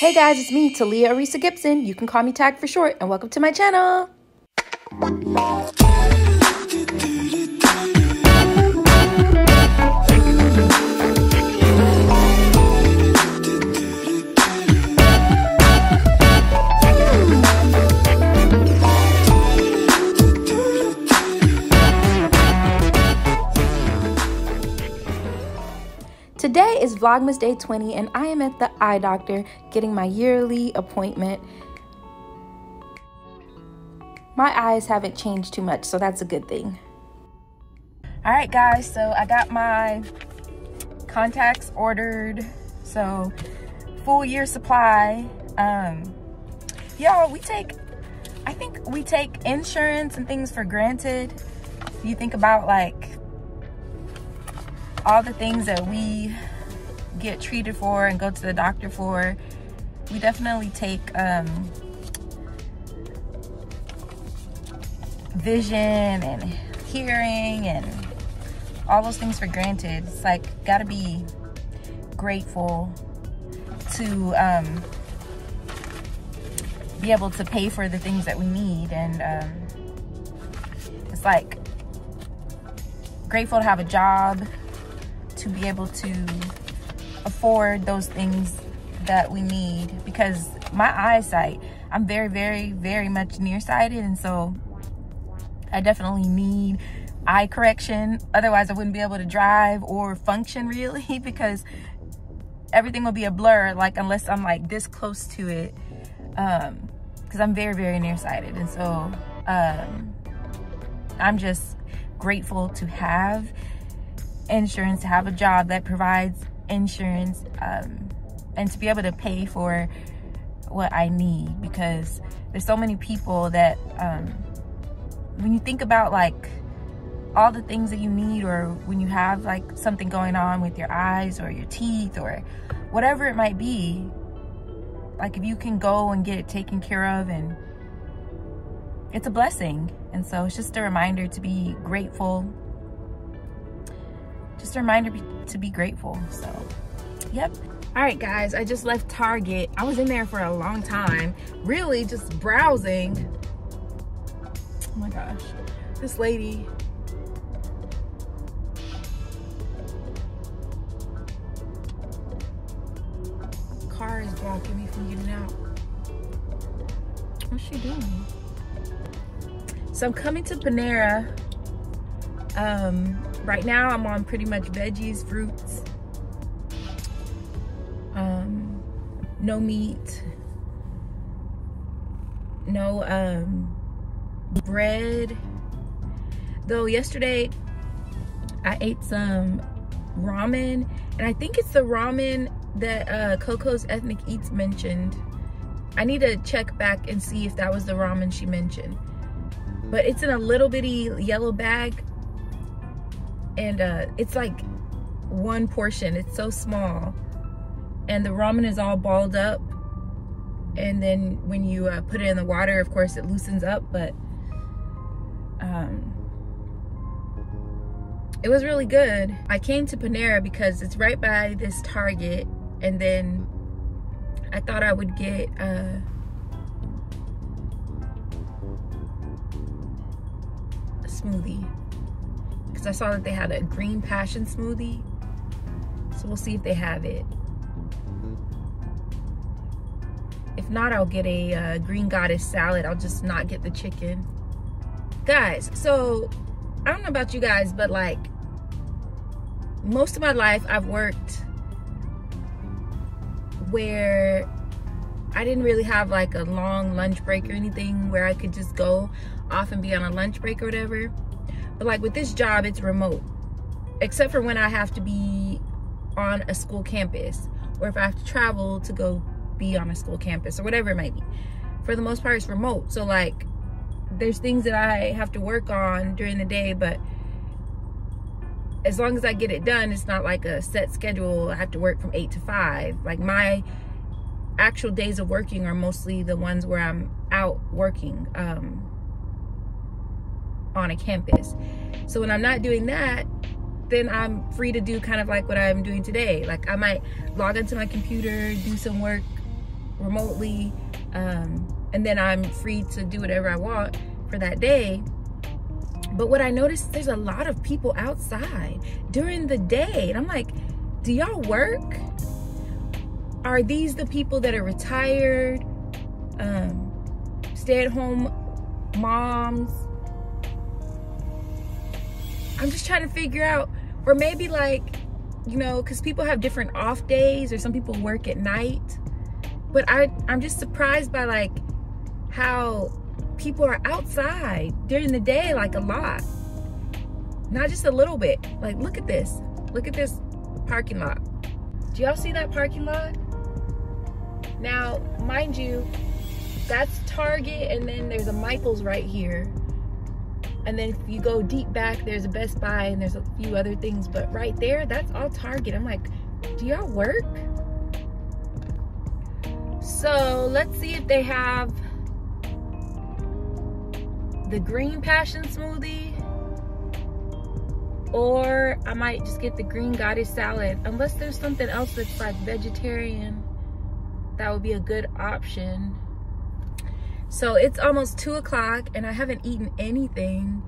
Hey guys, it's me, Talia Arisa Gibson. You can call me Tag for short, and welcome to my channel. Today is Vlogmas Day 20 and I am at the eye doctor getting my yearly appointment. My eyes haven't changed too much, so that's a good thing. All right, guys, so I got my contacts ordered. So full year supply. Um, y'all, we take, I think we take insurance and things for granted. You think about like all the things that we get treated for and go to the doctor for, we definitely take um, vision and hearing and all those things for granted. It's like, gotta be grateful to um, be able to pay for the things that we need. And um, it's like grateful to have a job, to be able to afford those things that we need because my eyesight i'm very very very much nearsighted and so i definitely need eye correction. Otherwise i wouldn't be able to drive or function really because everything will be a blur like unless i'm like this close to it um because i'm very very nearsighted and so um i'm just grateful to have insurance, to have a job that provides insurance, um, and to be able to pay for what I need because there's so many people that um, when you think about like all the things that you need or when you have like something going on with your eyes or your teeth or whatever it might be like if you can go and get it taken care of and it's a blessing. And so it's just a reminder to be grateful just a reminder to be grateful. So, yep. All right, guys, I just left Target. I was in there for a long time, really just browsing. Oh my gosh, this lady. Car is blocking me from getting out. What's she doing? So I'm coming to Panera. Um, right now I'm on pretty much veggies, fruits, um, no meat, no um, bread. Though yesterday I ate some ramen and I think it's the ramen that uh, Coco's Ethnic Eats mentioned. I need to check back and see if that was the ramen she mentioned. But it's in a little bitty yellow bag and uh, it's like one portion. It's so small. And the ramen is all balled up. And then when you uh, put it in the water, of course, it loosens up. But um, it was really good. I came to Panera because it's right by this Target. And then I thought I would get... Uh, a smoothie because I saw that they had a green passion smoothie. So we'll see if they have it. If not, I'll get a uh, green goddess salad. I'll just not get the chicken. Guys, so I don't know about you guys, but like most of my life I've worked where I didn't really have like a long lunch break or anything where I could just go off and be on a lunch break or whatever. Like with this job, it's remote. Except for when I have to be on a school campus or if I have to travel to go be on a school campus or whatever it might be. For the most part, it's remote. So like there's things that I have to work on during the day, but as long as I get it done, it's not like a set schedule. I have to work from eight to five. Like my actual days of working are mostly the ones where I'm out working. Um, on a campus. So when I'm not doing that, then I'm free to do kind of like what I'm doing today. Like I might log into my computer, do some work remotely um, and then I'm free to do whatever I want for that day. But what I noticed, there's a lot of people outside during the day. And I'm like, do y'all work? Are these the people that are retired, um, stay at home moms? I'm just trying to figure out, or maybe like, you know, because people have different off days or some people work at night. But I, I'm just surprised by like how people are outside during the day like a lot. Not just a little bit. Like, look at this. Look at this parking lot. Do y'all see that parking lot? Now, mind you, that's Target and then there's a Michael's right here. And then if you go deep back, there's a Best Buy and there's a few other things. But right there, that's all Target. I'm like, do y'all work? So let's see if they have the green passion smoothie or I might just get the green goddess salad unless there's something else that's like vegetarian that would be a good option so it's almost two o'clock and I haven't eaten anything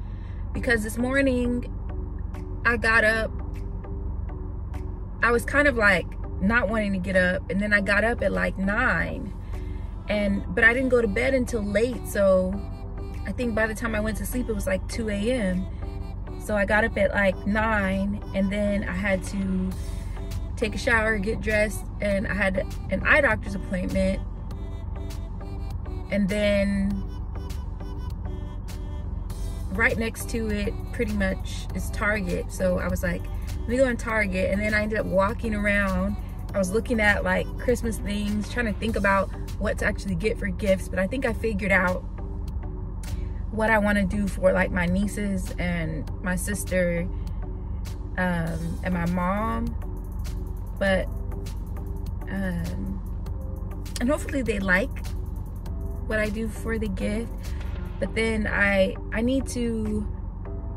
because this morning I got up I was kind of like not wanting to get up and then I got up at like nine and but I didn't go to bed until late so I think by the time I went to sleep, it was like 2 a.m. So I got up at like 9 and then I had to take a shower, get dressed, and I had an eye doctor's appointment. And then right next to it pretty much is Target. So I was like, let me go in Target. And then I ended up walking around. I was looking at like Christmas things, trying to think about what to actually get for gifts. But I think I figured out what I want to do for like my nieces and my sister um, and my mom. But, um, and hopefully they like what I do for the gift. But then I, I need to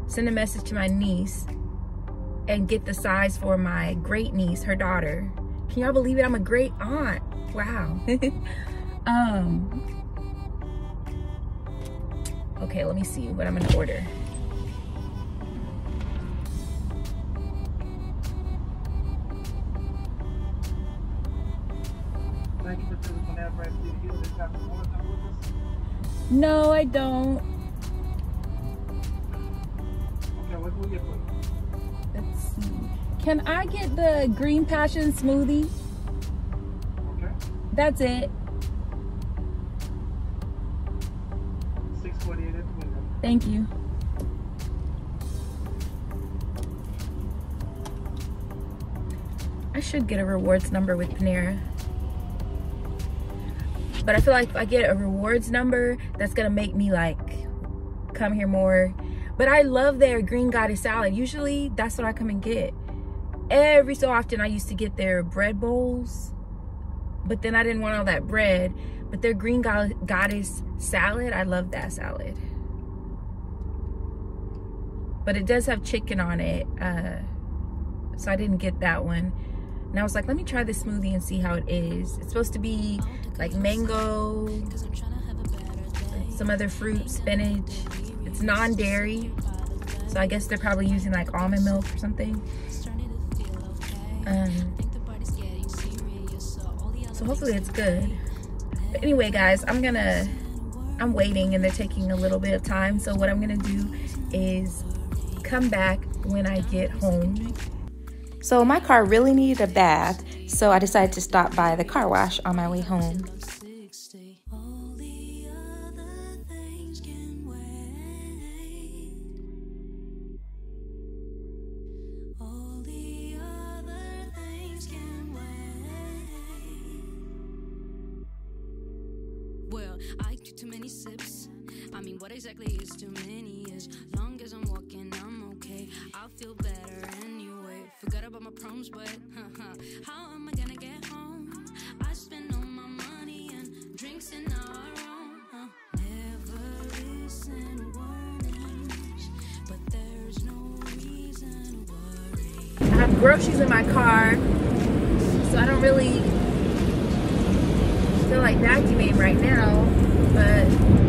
send a message to my niece and get the size for my great niece, her daughter. Can y'all believe it? I'm a great aunt. Wow. um, Okay, let me see what I'm gonna order. No, I don't. Okay, what can we get for you? Let's see. Can I get the green passion smoothie? Okay. That's it. 648 at the window. Thank you. I should get a rewards number with Panera. But I feel like if I get a rewards number, that's gonna make me like come here more. But I love their green goddess salad. Usually that's what I come and get. Every so often I used to get their bread bowls, but then I didn't want all that bread. But their green go goddess salad, I love that salad. But it does have chicken on it, uh, so I didn't get that one. And I was like, let me try this smoothie and see how it is. It's supposed to be like mango, some other fruit, spinach. It's non-dairy, so I guess they're probably using like almond milk or something. Um, so hopefully it's good. But anyway, guys, I'm gonna, I'm waiting and they're taking a little bit of time. So what I'm gonna do is come back when I get home. So my car really needed a bath, so I decided to stop by the car wash on my way home. Well, I took too many sips. I mean, what exactly is too many? As long as I'm walking, I'm okay. I'll feel better. Forgot about my problems, but how am I gonna get home? I spend all my money and drinks in our own. Huh? Never listen warnings, but there's no reason worry. I have groceries in my car, so I don't really feel like vacuuming right now, but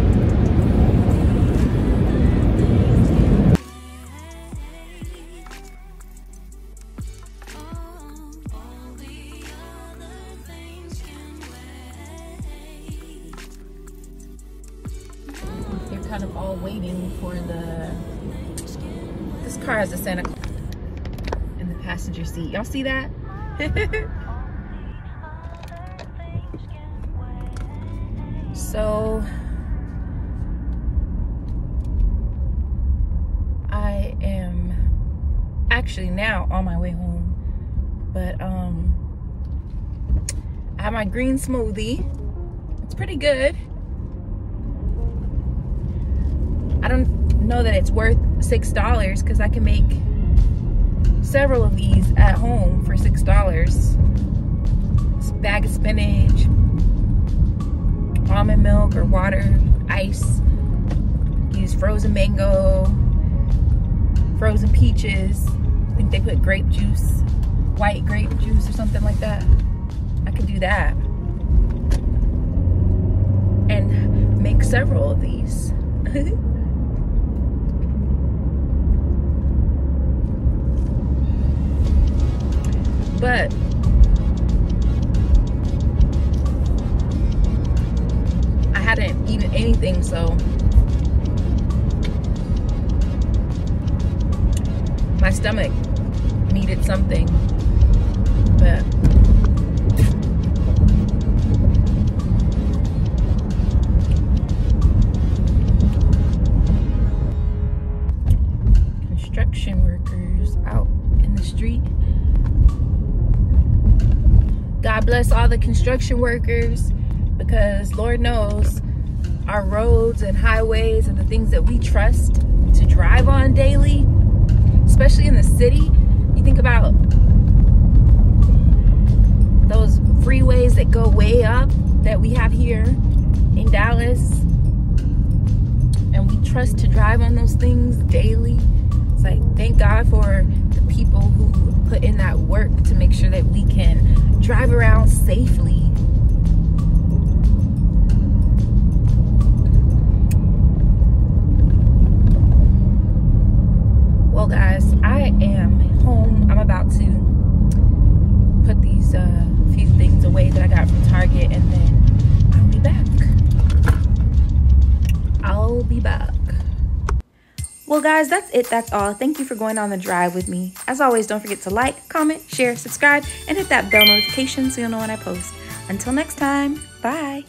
waiting for the this car has a Santa Claus in the passenger seat. Y'all see that? so I am actually now on my way home. But um I have my green smoothie. It's pretty good. I don't know that it's worth six dollars because I can make several of these at home for six dollars. Bag of spinach, almond milk or water, ice. Use frozen mango, frozen peaches. I think they put grape juice, white grape juice or something like that. I could do that. And make several of these. but I hadn't eaten anything, so my stomach needed something. But Bless all the construction workers because Lord knows our roads and highways and the things that we trust to drive on daily, especially in the city. You think about those freeways that go way up that we have here in Dallas. And we trust to drive on those things daily. It's like, thank God for the people who put in that work to make sure that we can drive around safely. Well, guys, I am home. I'm about to put these uh, few things away that I got from Target and then I'll be back. I'll be back. Well, guys, that's it. That's all. Thank you for going on the drive with me. As always, don't forget to like, comment, share, subscribe, and hit that bell notification so you'll know when I post. Until next time, bye.